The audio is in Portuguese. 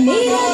Mira.